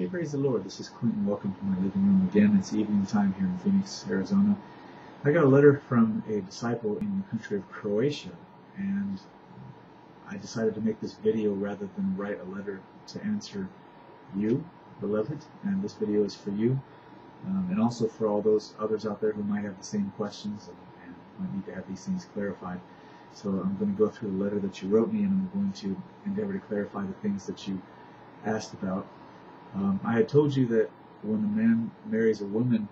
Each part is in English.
Hey, praise the Lord. This is Clinton. Welcome to my living room again. It's evening time here in Phoenix, Arizona. I got a letter from a disciple in the country of Croatia, and I decided to make this video rather than write a letter to answer you, beloved. And this video is for you, um, and also for all those others out there who might have the same questions and, and might need to have these things clarified. So I'm going to go through the letter that you wrote me, and I'm going to endeavor to clarify the things that you asked about. Um, I had told you that when a man marries a woman,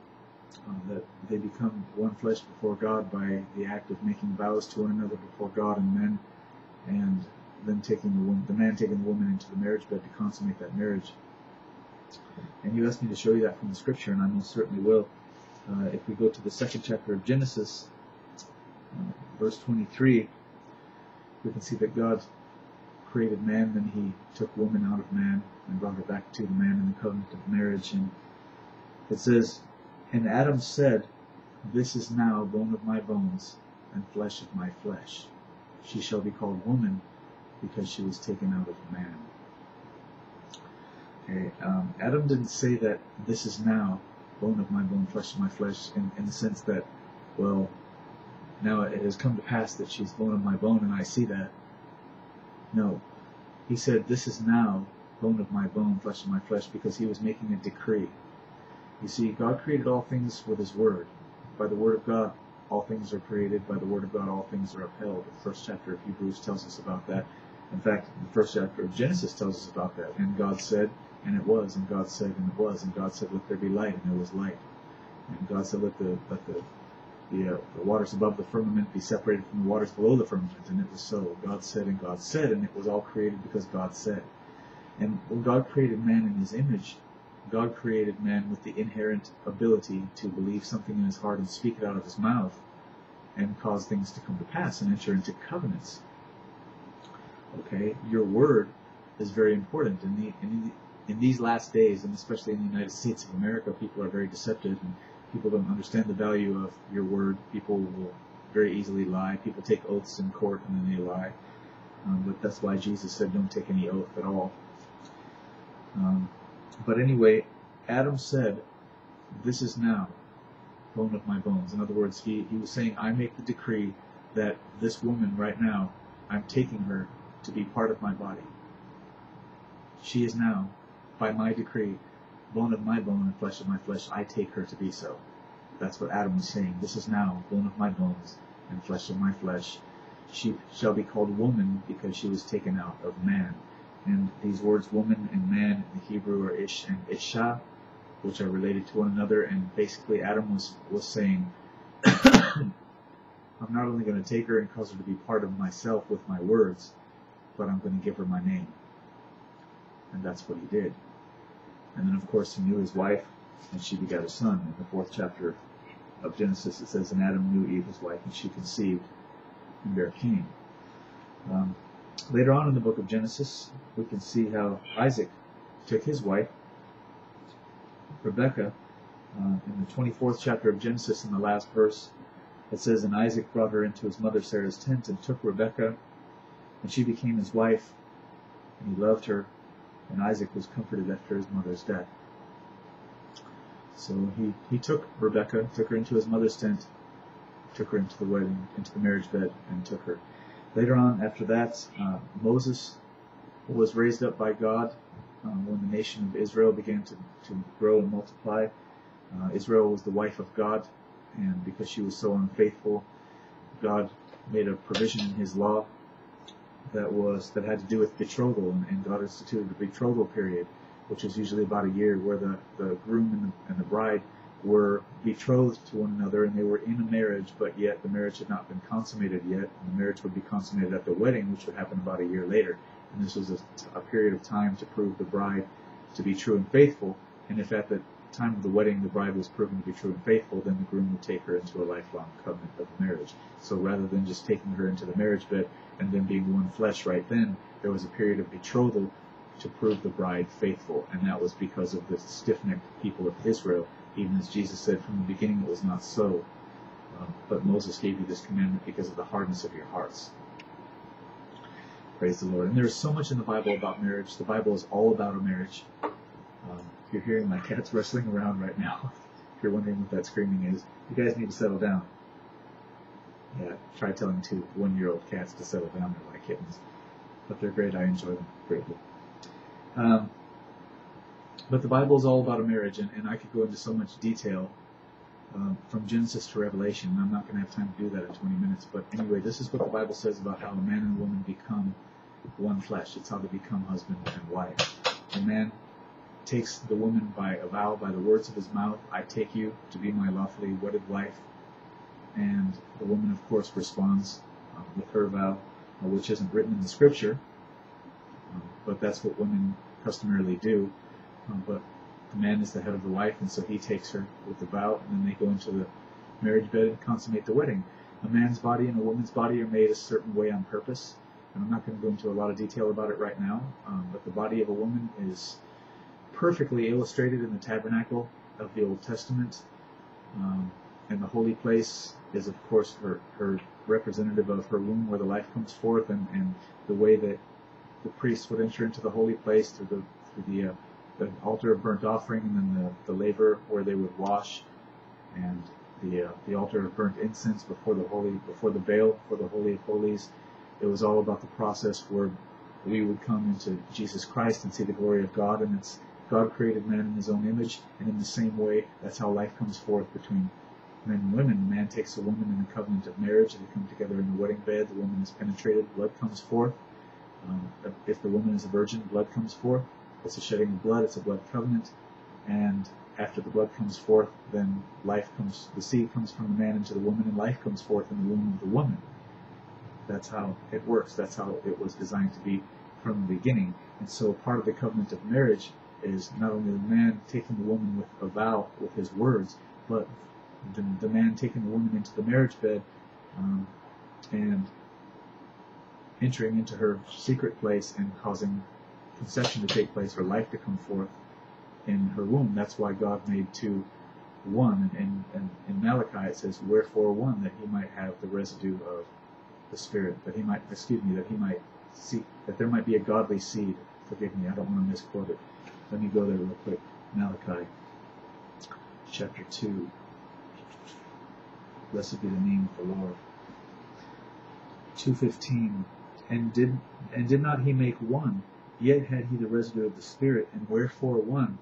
uh, that they become one flesh before God by the act of making vows to one another before God and men, and then taking the woman, the man taking the woman into the marriage bed to consummate that marriage. And you asked me to show you that from the scripture, and I most certainly will. Uh, if we go to the second chapter of Genesis, uh, verse 23, we can see that God created man, then he took woman out of man and brought her back to the man in the covenant of marriage. And it says, And Adam said, This is now bone of my bones and flesh of my flesh. She shall be called woman because she was taken out of man. Okay, um, Adam didn't say that this is now bone of my bone, flesh of my flesh, in, in the sense that, well, now it has come to pass that she's bone of my bone and I see that. No. He said, This is now bone of my bone, flesh of my flesh, because he was making a decree. You see, God created all things with his word. By the word of God, all things are created. By the word of God, all things are upheld. The first chapter of Hebrews tells us about that. In fact, the first chapter of Genesis tells us about that. And God said, and it was, and God said, and it was, and God said, let there be light, and there was light. And God said, let the, let the the, uh, the waters above the firmament be separated from the waters below the firmament, and it was so. God said, and God said, and it was all created because God said. And when God created man in his image, God created man with the inherent ability to believe something in his heart and speak it out of his mouth and cause things to come to pass and enter into covenants. Okay, your word is very important. In, the, in, the, in these last days, and especially in the United States of America, people are very deceptive and people don't understand the value of your word. People will very easily lie. People take oaths in court and then they lie. Um, but that's why Jesus said don't take any oath at all. Um, but anyway, Adam said, this is now bone of my bones. In other words, he, he was saying, I make the decree that this woman right now, I'm taking her to be part of my body. She is now, by my decree, bone of my bone and flesh of my flesh, I take her to be so. That's what Adam was saying. This is now bone of my bones and flesh of my flesh. She shall be called woman because she was taken out of man. And these words woman and man in the Hebrew are ish and isha, which are related to one another. And basically Adam was, was saying, I'm not only going to take her and cause her to be part of myself with my words, but I'm going to give her my name. And that's what he did. And then, of course, he knew his wife, and she begat a son. In the fourth chapter of Genesis, it says, And Adam knew Eve, his wife, and she conceived and bare Cain. Um, later on in the book of Genesis, we can see how Isaac took his wife, Rebekah, uh, in the 24th chapter of Genesis, in the last verse, it says, And Isaac brought her into his mother Sarah's tent and took Rebekah, and she became his wife, and he loved her, and Isaac was comforted after his mother's death. So he, he took Rebekah, took her into his mother's tent, took her into the wedding, into the marriage bed, and took her. Later on, after that, uh, Moses was raised up by God uh, when the nation of Israel began to, to grow and multiply. Uh, Israel was the wife of God, and because she was so unfaithful, God made a provision in His law that was that had to do with betrothal, and, and God instituted a betrothal period, which is usually about a year, where the, the groom and the, and the bride were betrothed to one another, and they were in a marriage, but yet the marriage had not been consummated yet. And the marriage would be consummated at the wedding, which would happen about a year later. And this was a, a period of time to prove the bride to be true and faithful. And if at the time of the wedding the bride was proven to be true and faithful, then the groom would take her into a lifelong covenant of marriage. So rather than just taking her into the marriage bed and then being one flesh right then, there was a period of betrothal to prove the bride faithful. And that was because of the stiff-necked people of Israel even as Jesus said from the beginning it was not so. Um, but Moses gave you this commandment because of the hardness of your hearts. Praise the Lord. And there's so much in the Bible about marriage. The Bible is all about a marriage. Um, If you're hearing my cats wrestling around right now, if you're wondering what that screaming is, you guys need to settle down. Yeah, try telling two one-year-old cats to settle down. They're like kittens, but they're great. I enjoy them greatly. Um, but the Bible is all about a marriage, and, and I could go into so much detail um, from Genesis to Revelation. I'm not going to have time to do that in 20 minutes. But anyway, this is what the Bible says about how a man and a woman become one flesh. It's how they become husband and wife. The man takes the woman by a vow, by the words of his mouth, I take you to be my lawfully wedded wife. And the woman, of course, responds uh, with her vow, uh, which isn't written in the scripture, um, but that's what women customarily do. Um, but the man is the head of the wife, and so he takes her with the vow, and then they go into the marriage bed and consummate the wedding. A man's body and a woman's body are made a certain way on purpose, and I'm not going to go into a lot of detail about it right now, um, but the body of a woman is perfectly illustrated in the tabernacle of the Old Testament. Um, and the holy place is, of course, her, her representative of her womb where the life comes forth, and, and the way that the priest would enter into the holy place through the, through the uh, the altar of burnt offering, and then the, the laver where they would wash, and the uh, the altar of burnt incense before the holy before the veil for the holy of holies. It was all about the process where we would come into Jesus Christ and see the glory of God, and it's God created man in His own image, and in the same way, that's how life comes forth between men and women. The Man takes a woman in the covenant of marriage, they come together in the wedding bed. The woman is penetrated, blood comes forth. Um, if the woman is a virgin, blood comes forth. It's a shedding of blood. It's a blood covenant. And after the blood comes forth, then life comes, the seed comes from the man into the woman, and life comes forth in the womb of the woman. That's how it works. That's how it was designed to be from the beginning. And so part of the covenant of marriage is not only the man taking the woman with a vow, with his words, but the, the man taking the woman into the marriage bed um, and entering into her secret place and causing conception to take place, for life to come forth in her womb. That's why God made two one. And, and in Malachi it says, Wherefore one, that he might have the residue of the Spirit, that he might, excuse me, that he might see, that there might be a godly seed. Forgive me, I don't want to misquote it. Let me go there real quick. Malachi chapter 2. Blessed be the name of the Lord. 2.15 and did and did not he make one Yet had he the residue of the Spirit, and wherefore one?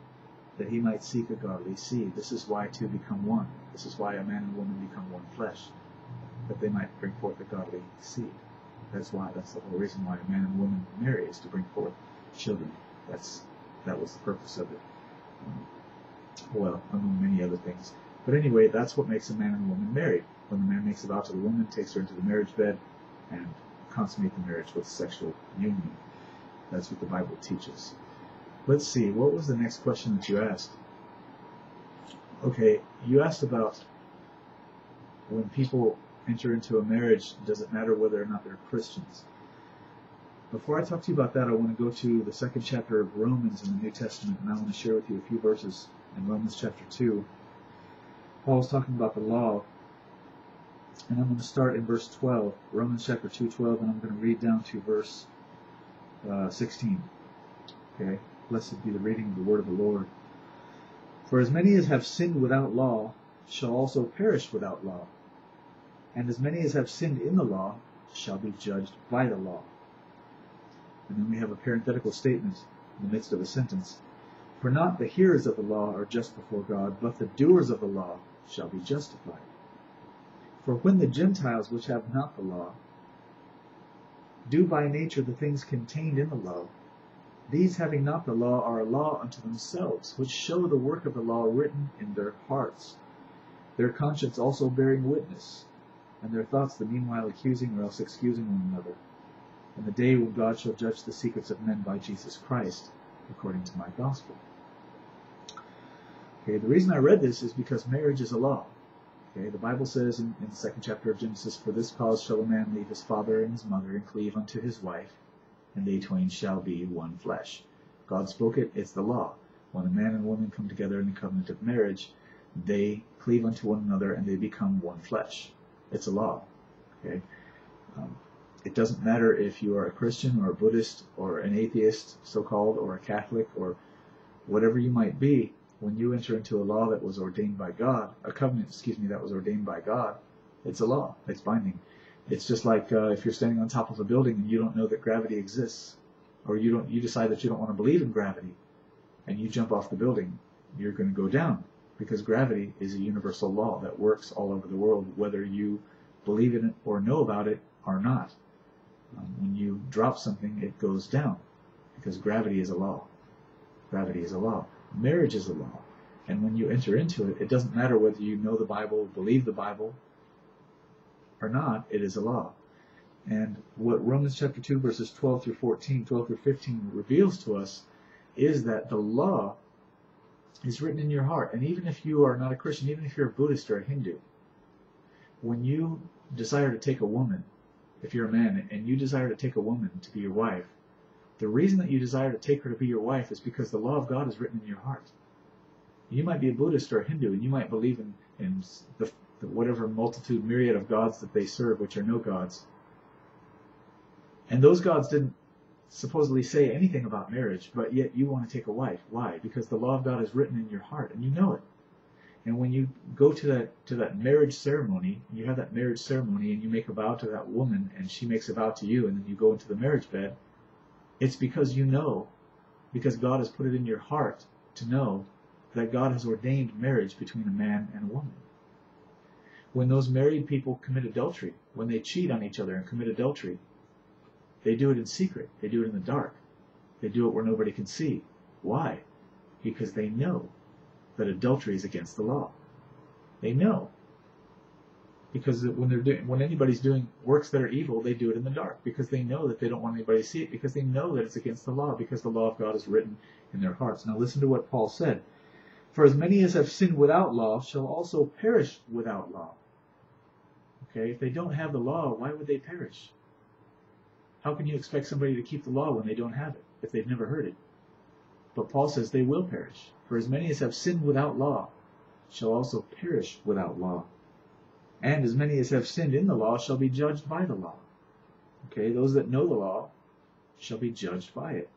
That he might seek a godly seed. This is why two become one. This is why a man and woman become one flesh, that they might bring forth a godly seed. That's why. That's the whole reason why a man and woman marry is to bring forth children. That's that was the purpose of it. Um, well, among many other things. But anyway, that's what makes a man and a woman married. When the man makes a vow to the woman, takes her into the marriage bed, and consummate the marriage with sexual union. That's what the Bible teaches. Let's see, what was the next question that you asked? Okay, you asked about when people enter into a marriage, does it matter whether or not they're Christians? Before I talk to you about that, I want to go to the second chapter of Romans in the New Testament, and I want to share with you a few verses in Romans chapter 2. Paul's talking about the law, and I'm going to start in verse 12, Romans chapter 2, 12, and I'm going to read down to verse uh, 16. Okay, blessed be the reading of the word of the Lord. For as many as have sinned without law shall also perish without law, and as many as have sinned in the law shall be judged by the law. And then we have a parenthetical statement in the midst of a sentence. For not the hearers of the law are just before God, but the doers of the law shall be justified. For when the Gentiles which have not the law do by nature the things contained in the law. These having not the law are a law unto themselves, which show the work of the law written in their hearts, their conscience also bearing witness, and their thoughts the meanwhile accusing or else excusing one another. And the day when God shall judge the secrets of men by Jesus Christ, according to my gospel. Okay, the reason I read this is because marriage is a law. Okay, the Bible says in, in the second chapter of Genesis, For this cause shall a man leave his father and his mother and cleave unto his wife, and they twain shall be one flesh. God spoke it, it's the law. When a man and woman come together in the covenant of marriage, they cleave unto one another and they become one flesh. It's a law. Okay? Um, it doesn't matter if you are a Christian or a Buddhist or an atheist, so-called, or a Catholic or whatever you might be, when you enter into a law that was ordained by God, a covenant, excuse me, that was ordained by God, it's a law. It's binding. It's just like uh, if you're standing on top of a building and you don't know that gravity exists, or you don't, you decide that you don't want to believe in gravity, and you jump off the building, you're going to go down because gravity is a universal law that works all over the world, whether you believe in it or know about it or not. Um, when you drop something, it goes down because gravity is a law. Gravity is a law. Marriage is a law. And when you enter into it, it doesn't matter whether you know the Bible, believe the Bible, or not, it is a law. And what Romans chapter 2 verses 12 through 14, 12 through 15 reveals to us is that the law is written in your heart. And even if you are not a Christian, even if you're a Buddhist or a Hindu, when you desire to take a woman, if you're a man and you desire to take a woman to be your wife, the reason that you desire to take her to be your wife is because the law of God is written in your heart. You might be a Buddhist or a Hindu, and you might believe in, in the, the whatever multitude, myriad of gods that they serve, which are no gods. And those gods didn't supposedly say anything about marriage, but yet you want to take a wife. Why? Because the law of God is written in your heart, and you know it. And when you go to that to that marriage ceremony, you have that marriage ceremony, and you make a vow to that woman, and she makes a vow to you, and then you go into the marriage bed it's because you know, because God has put it in your heart to know that God has ordained marriage between a man and a woman. When those married people commit adultery, when they cheat on each other and commit adultery, they do it in secret. They do it in the dark. They do it where nobody can see. Why? Because they know that adultery is against the law. They know because when they're doing when anybody's doing works that are evil they do it in the dark because they know that they don't want anybody to see it because they know that it's against the law because the law of god is written in their hearts. Now listen to what paul said. For as many as have sinned without law shall also perish without law. Okay if they don't have the law why would they perish? How can you expect somebody to keep the law when they don't have it if they've never heard it? But paul says they will perish. For as many as have sinned without law shall also perish without law and as many as have sinned in the law shall be judged by the law. Okay, those that know the law shall be judged by it.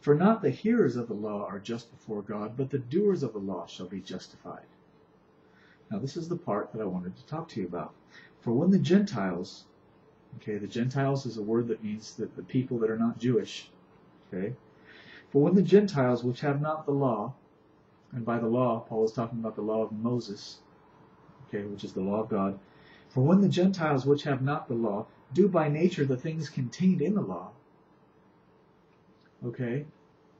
For not the hearers of the law are just before God, but the doers of the law shall be justified. Now, this is the part that I wanted to talk to you about. For when the Gentiles, okay, the Gentiles is a word that means that the people that are not Jewish, okay, for when the Gentiles which have not the law, and by the law, Paul is talking about the law of Moses, okay, which is the law of God. For when the Gentiles which have not the law do by nature the things contained in the law, okay,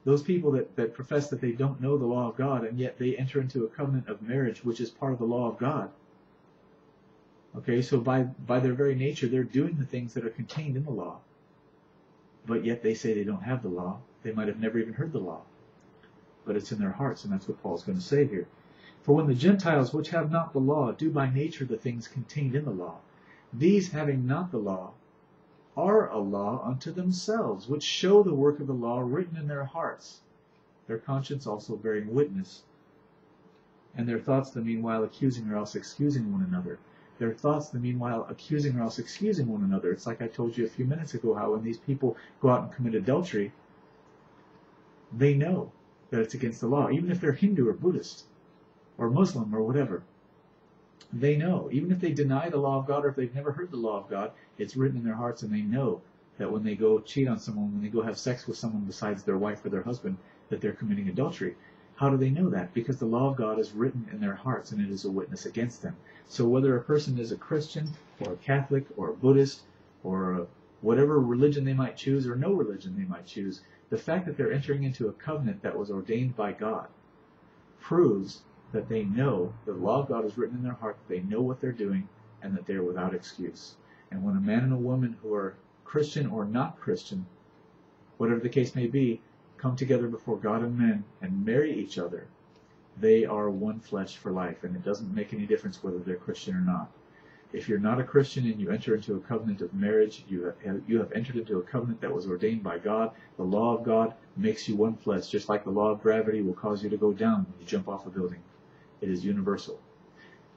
those people that, that profess that they don't know the law of God and yet they enter into a covenant of marriage which is part of the law of God. Okay, so by, by their very nature, they're doing the things that are contained in the law. But yet they say they don't have the law. They might have never even heard the law. But it's in their hearts, and that's what Paul's going to say here. For when the Gentiles which have not the law do by nature the things contained in the law, these having not the law are a law unto themselves, which show the work of the law written in their hearts, their conscience also bearing witness, and their thoughts the meanwhile accusing or else excusing one another. Their thoughts the meanwhile accusing or else excusing one another. It's like I told you a few minutes ago how when these people go out and commit adultery, they know that it's against the law, even if they're Hindu or Buddhist or Muslim or whatever. They know, even if they deny the law of God or if they've never heard the law of God, it's written in their hearts and they know that when they go cheat on someone, when they go have sex with someone besides their wife or their husband, that they're committing adultery. How do they know that? Because the law of God is written in their hearts and it is a witness against them. So whether a person is a Christian or a Catholic or a Buddhist or whatever religion they might choose or no religion they might choose, the fact that they're entering into a covenant that was ordained by God proves that they know the law of God is written in their heart, that they know what they're doing, and that they're without excuse. And when a man and a woman who are Christian or not Christian, whatever the case may be, come together before God and men and marry each other, they are one flesh for life, and it doesn't make any difference whether they're Christian or not. If you're not a Christian and you enter into a covenant of marriage, you have, you have entered into a covenant that was ordained by God. The law of God makes you one flesh, just like the law of gravity will cause you to go down when you jump off a building. It is universal.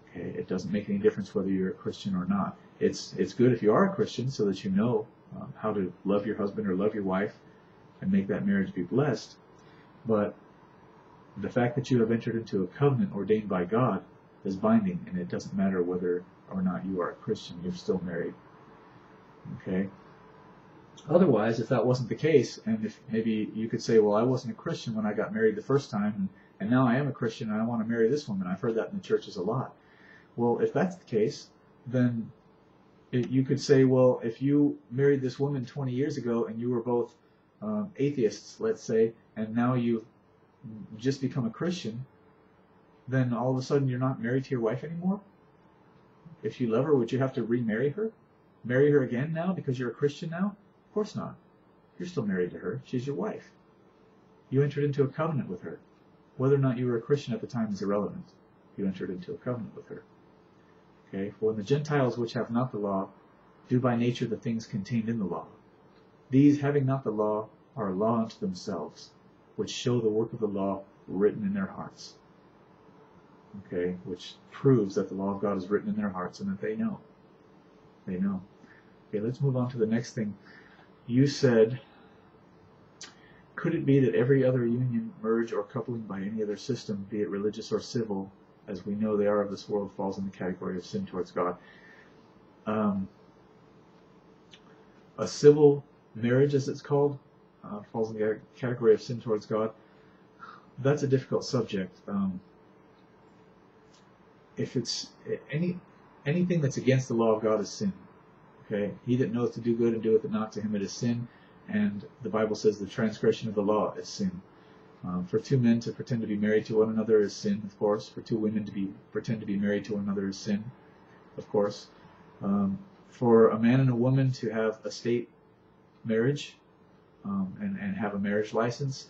Okay? It doesn't make any difference whether you're a Christian or not. It's it's good if you are a Christian so that you know um, how to love your husband or love your wife and make that marriage be blessed. But the fact that you have entered into a covenant ordained by God is binding, and it doesn't matter whether or not you are a Christian, you're still married. Okay? Otherwise, if that wasn't the case, and if maybe you could say, well, I wasn't a Christian when I got married the first time, and, now I am a Christian and I want to marry this woman. I've heard that in the churches a lot. Well, if that's the case, then it, you could say, well, if you married this woman 20 years ago and you were both um, atheists, let's say, and now you've just become a Christian, then all of a sudden you're not married to your wife anymore? If you love her, would you have to remarry her? Marry her again now because you're a Christian now? Of course not. You're still married to her. She's your wife. You entered into a covenant with her. Whether or not you were a Christian at the time is irrelevant. You entered into a covenant with her. Okay? For when the Gentiles which have not the law do by nature the things contained in the law, these having not the law are a law unto themselves, which show the work of the law written in their hearts. Okay, which proves that the law of God is written in their hearts and that they know. They know. Okay, let's move on to the next thing. You said, could it be that every other union, merge, or coupling by any other system, be it religious or civil, as we know they are of this world, falls in the category of sin towards God? Um, a civil marriage, as it's called, uh, falls in the category of sin towards God. That's a difficult subject. Um, if it's any anything that's against the law of God is sin. Okay, he that knoweth to do good and doeth it not to him it is sin, and the Bible says the transgression of the law is sin. Um, for two men to pretend to be married to one another is sin, of course. For two women to be pretend to be married to one another is sin, of course. Um, for a man and a woman to have a state marriage um, and, and have a marriage license,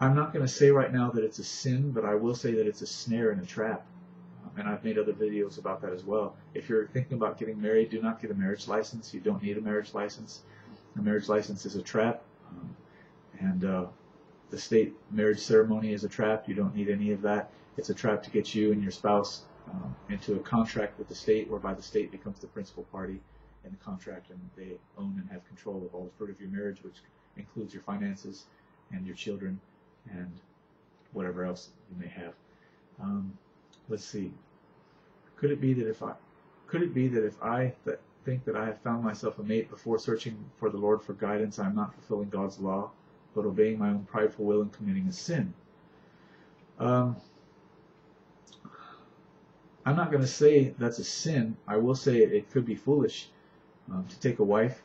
I'm not going to say right now that it's a sin, but I will say that it's a snare and a trap. Um, and I've made other videos about that as well. If you're thinking about getting married, do not get a marriage license. You don't need a marriage license. A marriage license is a trap. Um, and uh, the state marriage ceremony is a trap. You don't need any of that. It's a trap to get you and your spouse um, into a contract with the state whereby the state becomes the principal party in the contract and they own and have control of all the fruit of your marriage, which includes your finances and your children and whatever else you may have. Um, let's see. Could it be that if I could it be that if I that think that I have found myself a mate before searching for the Lord for guidance, I am not fulfilling God's law, but obeying my own prideful will and committing a sin? Um, I'm not going to say that's a sin. I will say it, could be foolish um, to take a wife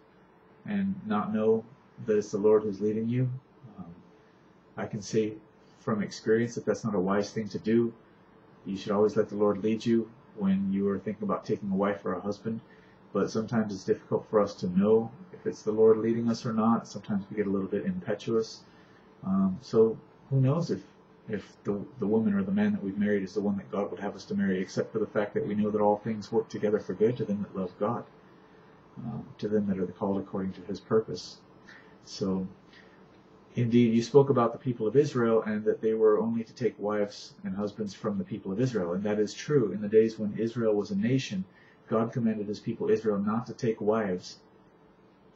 and not know that it's the Lord who's leading you. Um, I can say from experience that that's not a wise thing to do. You should always let the Lord lead you when you are thinking about taking a wife or a husband. But sometimes it's difficult for us to know if it's the Lord leading us or not. Sometimes we get a little bit impetuous. Um, so who knows if if the the woman or the man that we've married is the one that God would have us to marry, except for the fact that we know that all things work together for good to them that love God, uh, to them that are called according to His purpose. So, indeed, you spoke about the people of Israel and that they were only to take wives and husbands from the people of Israel. And that is true. In the days when Israel was a nation, God commanded his people Israel not to take wives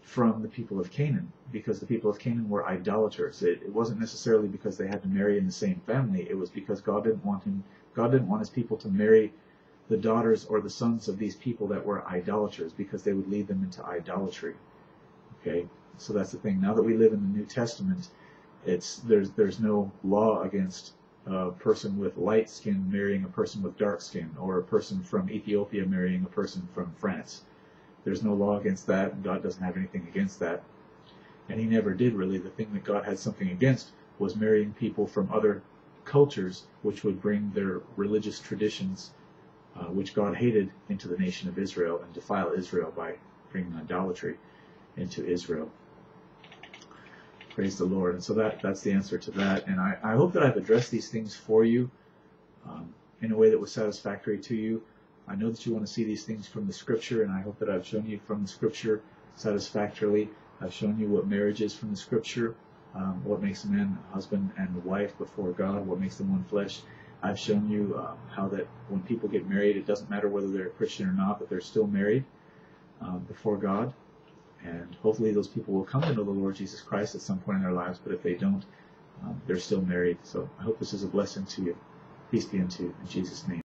from the people of Canaan because the people of Canaan were idolaters. It, it wasn't necessarily because they had to marry in the same family. It was because God didn't want him, God didn't want his people to marry the daughters or the sons of these people that were idolaters because they would lead them into idolatry. Okay? So that's the thing. Now that we live in the New Testament, it's there's there's no law against a person with light skin marrying a person with dark skin, or a person from Ethiopia marrying a person from France. There's no law against that, God doesn't have anything against that. And He never did really. The thing that God had something against was marrying people from other cultures, which would bring their religious traditions, uh, which God hated, into the nation of Israel and defile Israel by bringing idolatry into Israel. Praise the Lord. And so that that's the answer to that. And I, I hope that I've addressed these things for you um, in a way that was satisfactory to you. I know that you want to see these things from the Scripture, and I hope that I've shown you from the Scripture satisfactorily. I've shown you what marriage is from the Scripture, um, what makes a man a husband and wife before God, what makes them one flesh. I've shown you uh, how that when people get married, it doesn't matter whether they're a Christian or not, but they're still married um, before God. And hopefully those people will come to know the Lord Jesus Christ at some point in their lives, but if they don't, um, they're still married. So I hope this is a blessing to you. Peace be unto you in Jesus' name.